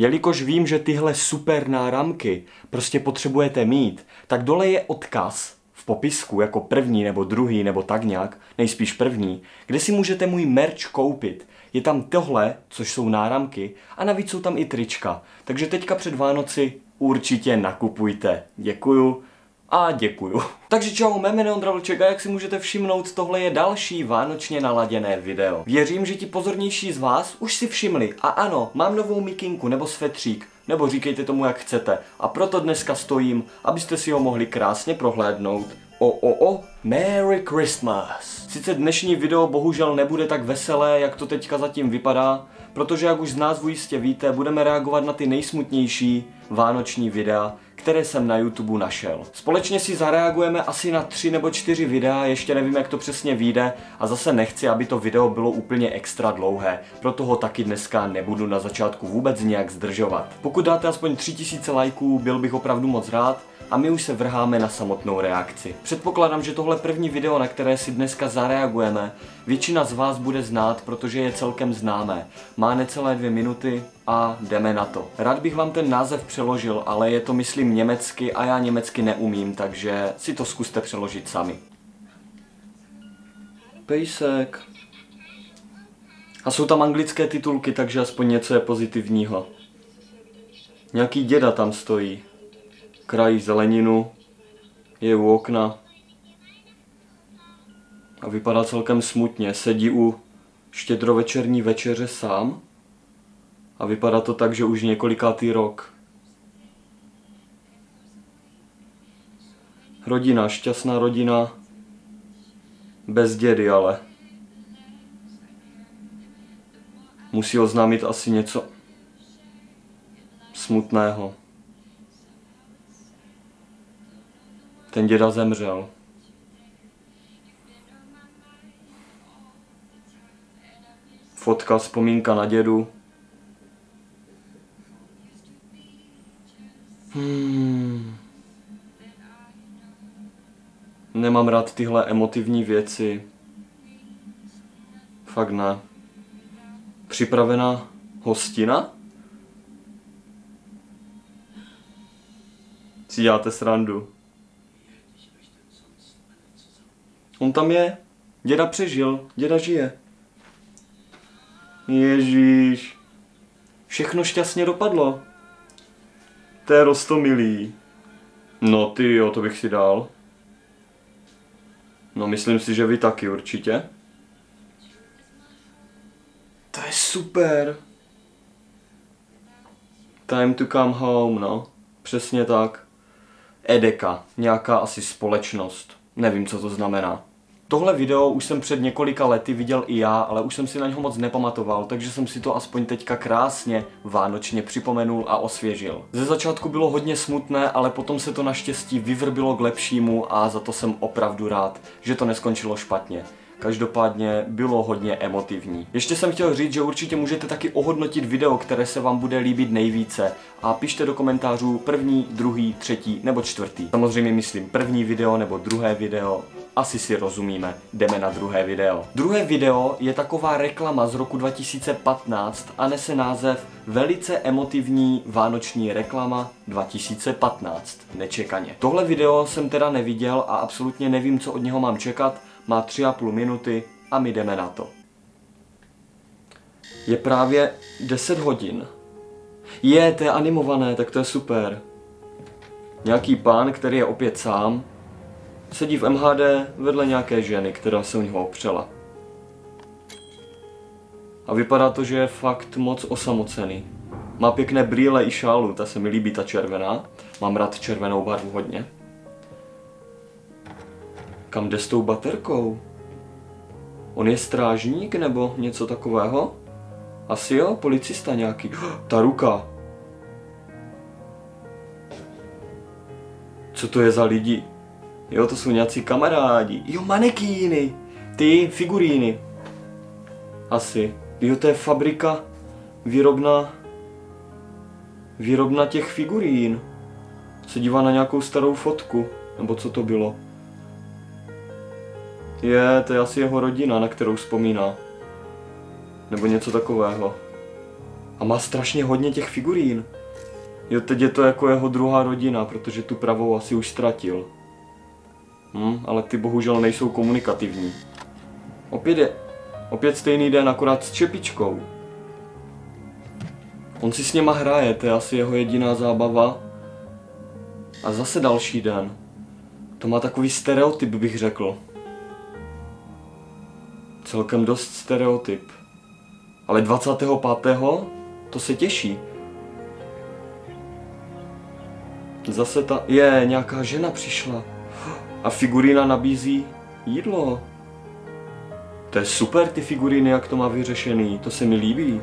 Jelikož vím, že tyhle super náramky prostě potřebujete mít, tak dole je odkaz v popisku jako první nebo druhý nebo tak nějak, nejspíš první, kde si můžete můj merch koupit. Je tam tohle, což jsou náramky, a navíc jsou tam i trička. Takže teďka před Vánoci určitě nakupujte. Děkuju a děkuju. Takže čau, mé jméno Ondra Vlček a jak si můžete všimnout, tohle je další vánočně naladěné video. Věřím, že ti pozornější z vás už si všimli a ano, mám novou mikinku nebo svetřík, nebo říkejte tomu jak chcete. A proto dneska stojím, abyste si ho mohli krásně prohlédnout. O, o, o, Merry Christmas! Sice dnešní video bohužel nebude tak veselé, jak to teďka zatím vypadá, protože jak už z názvu jistě víte, budeme reagovat na ty nejsmutnější vánoční videa, které jsem na YouTube našel. Společně si zareagujeme asi na tři nebo čtyři videa, ještě nevím, jak to přesně vyjde a zase nechci, aby to video bylo úplně extra dlouhé, proto ho taky dneska nebudu na začátku vůbec nějak zdržovat. Pokud dáte aspoň 3000 lajků, byl bych opravdu moc rád, a my už se vrháme na samotnou reakci. Předpokládám, že tohle první video, na které si dneska zareagujeme, většina z vás bude znát, protože je celkem známé. Má necelé dvě minuty a jdeme na to. Rád bych vám ten název přeložil, ale je to myslím německy a já německy neumím, takže si to zkuste přeložit sami. Pejsek. A jsou tam anglické titulky, takže aspoň něco je pozitivního. Nějaký děda tam stojí krají zeleninu, je u okna a vypadá celkem smutně. Sedí u štědrovečerní večeře sám a vypadá to tak, že už několikátý rok. Rodina, šťastná rodina, bez dědy ale. Musí oznámit asi něco smutného. Ten děda zemřel. Fotka, vzpomínka na dědu. Hmm. Nemám rád tyhle emotivní věci. Fakt ne. Připravená hostina? Si děláte srandu. On tam je. Děda přežil. Děda žije. Ježíš. Všechno šťastně dopadlo. To je rostomilý. No ty jo, to bych si dal. No myslím si, že vy taky určitě. To je super. Time to come home, no. Přesně tak. Edeka, nějaká asi společnost. Nevím, co to znamená. Tohle video už jsem před několika lety viděl i já, ale už jsem si na něho moc nepamatoval, takže jsem si to aspoň teďka krásně vánočně připomenul a osvěžil. Ze začátku bylo hodně smutné, ale potom se to naštěstí vyvrbilo k lepšímu a za to jsem opravdu rád, že to neskončilo špatně. Každopádně bylo hodně emotivní. Ještě jsem chtěl říct, že určitě můžete taky ohodnotit video, které se vám bude líbit nejvíce a pište do komentářů první, druhý, třetí nebo čtvrtý. Samozřejmě myslím první video nebo druhé video, asi si rozumíme, jdeme na druhé video. Druhé video je taková reklama z roku 2015 a nese název Velice emotivní vánoční reklama 2015, nečekaně. Tohle video jsem teda neviděl a absolutně nevím, co od něho mám čekat, má 3,5 minuty a my jdeme na to. Je právě 10 hodin. Je, to je animované, tak to je super. Nějaký pán, který je opět sám, sedí v MHD vedle nějaké ženy, která se u něho opřela. A vypadá to, že je fakt moc osamocený. Má pěkné brýle i šálu, ta se mi líbí, ta červená. Mám rád červenou barvu hodně. Kam jde s tou baterkou? On je strážník nebo něco takového? Asi jo, policista nějaký. Ta ruka. Co to je za lidi? Jo, to jsou nějací kamarádi. Jo, manekíny. Ty figuríny. Asi. Jo, to je fabrika výrobna výrobna těch figurín. Se dívá na nějakou starou fotku. Nebo co to bylo? Je, to je asi jeho rodina, na kterou vzpomíná. Nebo něco takového. A má strašně hodně těch figurín. Jo, teď je to jako jeho druhá rodina, protože tu pravou asi už ztratil. Hm, ale ty bohužel nejsou komunikativní. Opět je, opět stejný den, akorát s čepičkou. On si s něma hraje, to je asi jeho jediná zábava. A zase další den. To má takový stereotyp, bych řekl. Celkem dost stereotyp. Ale 25. to se těší. Zase ta... Je, nějaká žena přišla. A figurína nabízí jídlo. To je super ty figuríny, jak to má vyřešený. To se mi líbí.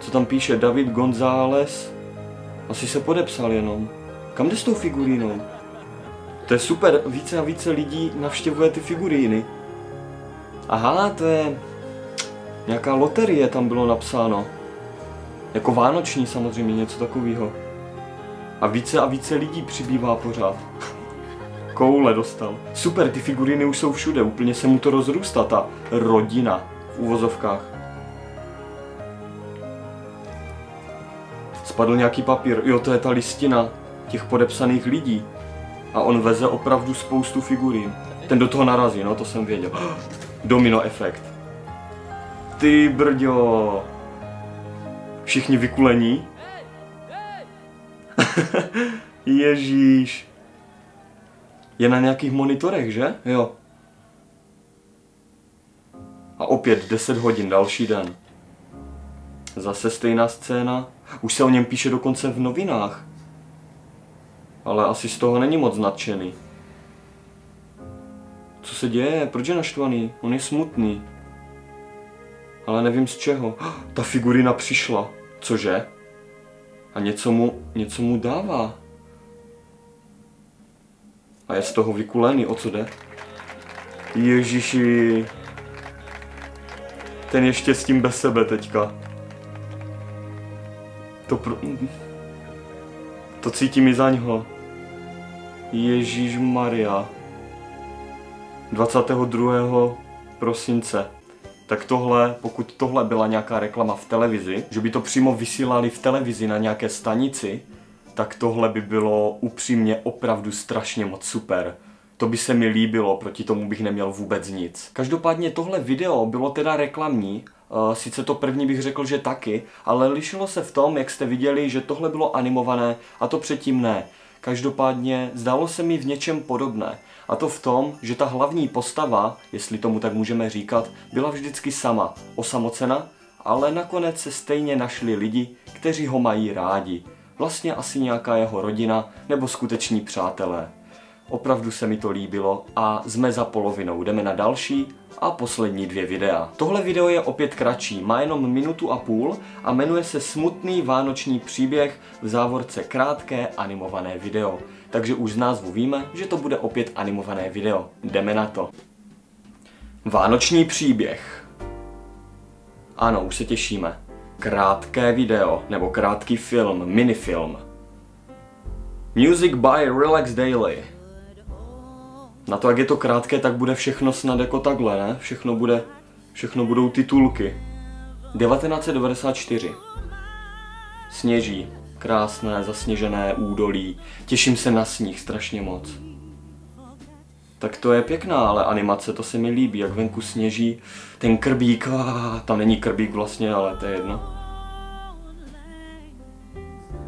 Co tam píše? David González? Asi se podepsal jenom. Kam jde s tou figurínou? To je super, více a více lidí navštěvuje ty figuríny. Aha, to je nějaká loterie tam bylo napsáno. Jako vánoční samozřejmě, něco takového. A více a více lidí přibývá pořád. Koule dostal. Super, ty figuríny už jsou všude, úplně se mu to rozrůstá, ta rodina v uvozovkách. Spadl nějaký papír, jo, to je ta listina těch podepsaných lidí. A on veze opravdu spoustu figurín. Ten do toho narazí, no to jsem věděl. Domino efekt. Ty brďo. Všichni vykulení. Ježíš. Je na nějakých monitorech, že? Jo. A opět 10 hodin, další den. Zase stejná scéna. Už se o něm píše dokonce v novinách. Ale asi z toho není moc nadšený. Co se děje? Proč je naštvaný? On je smutný. Ale nevím z čeho. Ta figurina přišla. Cože? A něco mu, něco mu dává. A je z toho vykulený, o co jde? Ježiši. Ten ještě s tím bez sebe teďka. To pro... To cítím i za něho. Ježíš Maria. 22. prosince. Tak tohle, pokud tohle byla nějaká reklama v televizi, že by to přímo vysílali v televizi na nějaké stanici, tak tohle by bylo upřímně opravdu strašně moc super. To by se mi líbilo, proti tomu bych neměl vůbec nic. Každopádně tohle video bylo teda reklamní, Uh, sice to první bych řekl, že taky, ale lišilo se v tom, jak jste viděli, že tohle bylo animované a to předtím ne. Každopádně zdálo se mi v něčem podobné. A to v tom, že ta hlavní postava, jestli tomu tak můžeme říkat, byla vždycky sama, osamocena, ale nakonec se stejně našli lidi, kteří ho mají rádi. Vlastně asi nějaká jeho rodina nebo skuteční přátelé. Opravdu se mi to líbilo a jsme za polovinou. Jdeme na další a poslední dvě videa. Tohle video je opět kratší, má jenom minutu a půl a jmenuje se Smutný vánoční příběh v závorce krátké animované video. Takže už z názvu víme, že to bude opět animované video. Jdeme na to. Vánoční příběh. Ano, už se těšíme. Krátké video, nebo krátký film, minifilm. Music by Relax Daily. Na to, jak je to krátké, tak bude všechno snad jako takhle, ne? Všechno bude, všechno budou titulky. 1994. Sněží. Krásné, zasněžené údolí. Těším se na sníh strašně moc. Tak to je pěkná, ale animace, to se mi líbí, jak venku sněží. Ten krbík, ah, tam není krbík vlastně, ale to je jedno.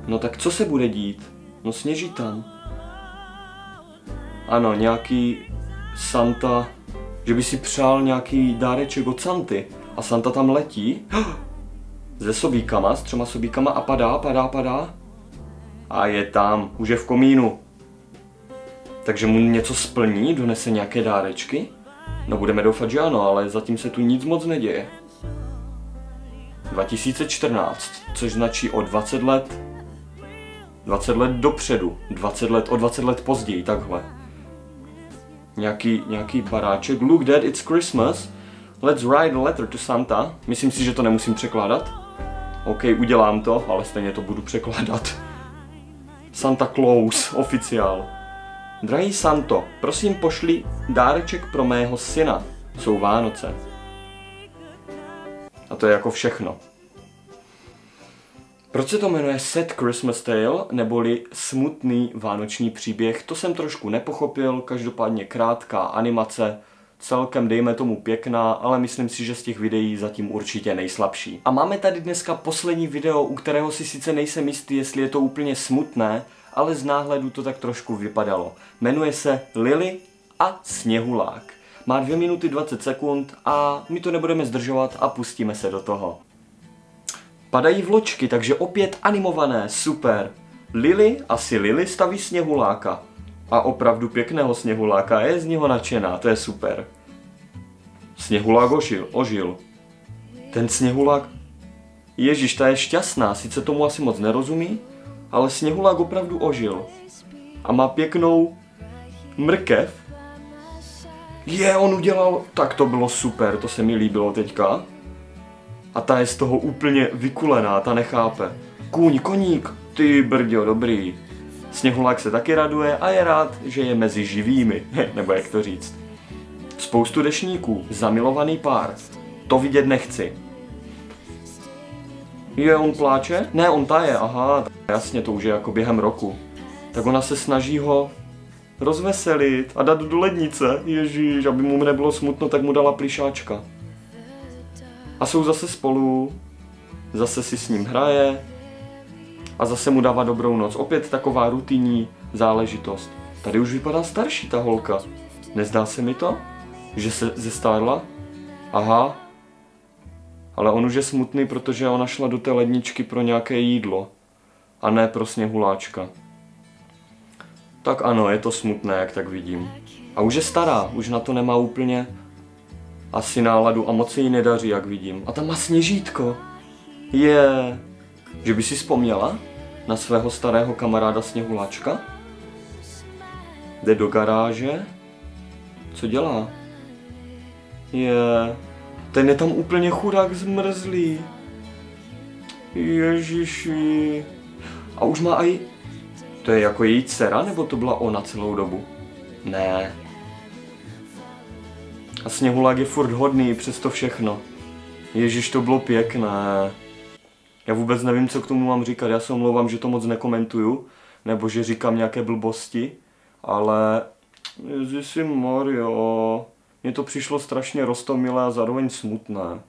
No tak co se bude dít? No sněží tam. Ano, nějaký Santa, že by si přál nějaký dáreček od Santy a Santa tam letí se sobíkama, s třema sobíkama a padá, padá, padá a je tam, už je v komínu. Takže mu něco splní, donese nějaké dárečky? No budeme doufat, že ano, ale zatím se tu nic moc neděje. 2014, což značí o 20 let 20 let dopředu, 20 let, o 20 let později, takhle nějaký, nějaký baráček. Look dad, it's Christmas. Let's write a letter to Santa. Myslím si, že to nemusím překládat. OK, udělám to, ale stejně to budu překládat. Santa Claus, oficiál. Drahý Santo, prosím pošli dáreček pro mého syna. Jsou Vánoce. A to je jako všechno. Proč se to jmenuje Sad Christmas Tale, neboli Smutný vánoční příběh, to jsem trošku nepochopil, každopádně krátká animace, celkem dejme tomu pěkná, ale myslím si, že z těch videí zatím určitě nejslabší. A máme tady dneska poslední video, u kterého si sice nejsem jistý, jestli je to úplně smutné, ale z náhledu to tak trošku vypadalo. Jmenuje se Lily a Sněhulák. Má 2 minuty 20 sekund a my to nebudeme zdržovat a pustíme se do toho. Padají vločky, takže opět animované, super. Lily, asi Lily staví sněhuláka. A opravdu pěkného sněhuláka, je z něho nadšená, to je super. Sněhulák ožil, ožil. Ten sněhulák... Ježíš, ta je šťastná, sice tomu asi moc nerozumí, ale sněhulák opravdu ožil. A má pěknou mrkev. Je, on udělal, tak to bylo super, to se mi líbilo teďka. A ta je z toho úplně vykulená, ta nechápe. Kůň, koník, ty brďo, dobrý. Sněhulák se taky raduje a je rád, že je mezi živými, nebo jak to říct. Spoustu dešníků, zamilovaný pár. To vidět nechci. Je, on pláče? Ne, on taje, aha, jasně, to už je jako během roku. Tak ona se snaží ho rozveselit a dát do lednice. Ježíš, aby mu nebylo smutno, tak mu dala plišáčka. A jsou zase spolu, zase si s ním hraje a zase mu dává dobrou noc. Opět taková rutinní záležitost. Tady už vypadá starší ta holka. Nezdá se mi to? Že se zestárla? Aha. Ale on už je smutný, protože ona šla do té ledničky pro nějaké jídlo. A ne pro sněhuláčka. Tak ano, je to smutné, jak tak vidím. A už je stará, už na to nemá úplně asi náladu a moc se jí nedaří, jak vidím. A tam má sněžítko. Je, že by si vzpomněla na svého starého kamaráda Sněhuláčka? Jde do garáže? Co dělá? Je, ten je tam úplně chudák zmrzlý. Ježiši. A už má i... To je jako její dcera, nebo to byla ona celou dobu? Ne, a sněhulák je furt hodný přes to všechno. Ježíš, to bylo pěkné. Já vůbec nevím, co k tomu mám říkat. Já se omlouvám, že to moc nekomentuju, nebo že říkám nějaké blbosti, ale Ježiši Mario, mně to přišlo strašně rostomilé a zároveň smutné.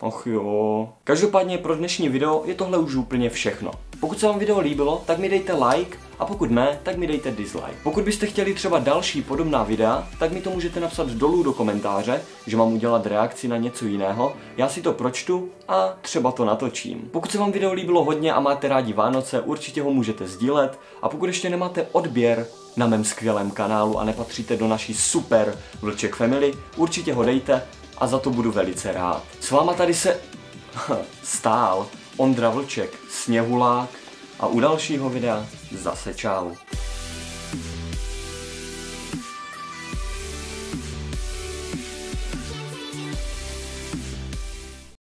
Ach jo. Každopádně pro dnešní video je tohle už úplně všechno. Pokud se vám video líbilo, tak mi dejte like a pokud ne, tak mi dejte dislike. Pokud byste chtěli třeba další podobná videa, tak mi to můžete napsat dolů do komentáře, že mám udělat reakci na něco jiného, já si to pročtu a třeba to natočím. Pokud se vám video líbilo hodně a máte rádi Vánoce, určitě ho můžete sdílet a pokud ještě nemáte odběr na mém skvělém kanálu a nepatříte do naší super Vlček Family, určitě ho dejte a za to budu velice rád. S váma tady se stál Ondra Vlček, Sněhulák a u dalšího videa zase čau.